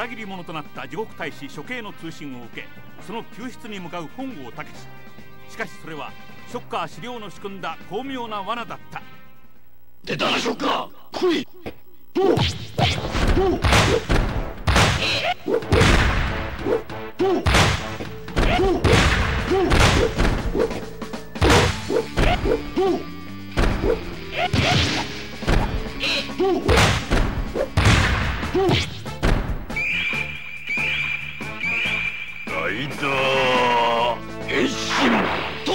裏切り者となった地獄大使処刑の通信を受けその救出に向かう本郷武しかしそれはショッカー資料の仕組んだ巧妙な罠だった。出たなショッカー。来い。ラ変身と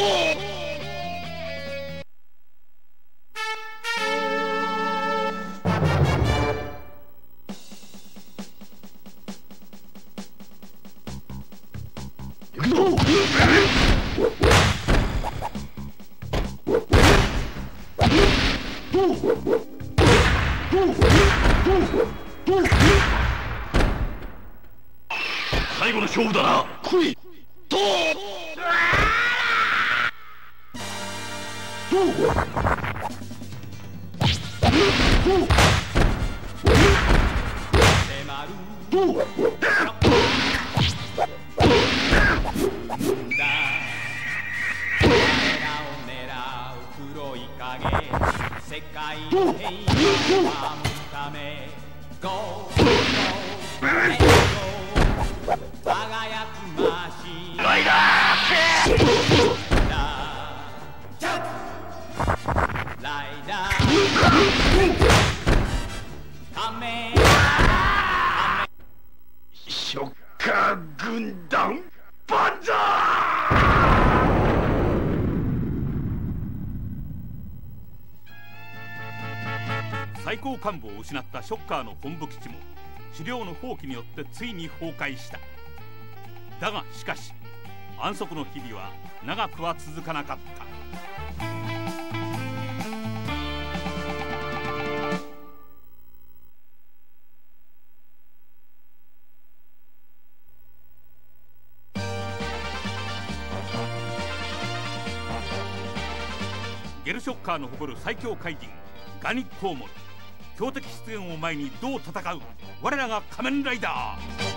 最後の勝負だな来いと黒 Go, go, let's go ショッカー軍団万歳最高幹部を失ったショッカーの本部基地も狩猟の放棄によってついに崩壊した。だがしかし安息の日々は長くは続かなかった。ゲルショッカーの誇る最強怪人ガニッコウモリ。強敵出現を前にどう戦う？我らが仮面ライダー。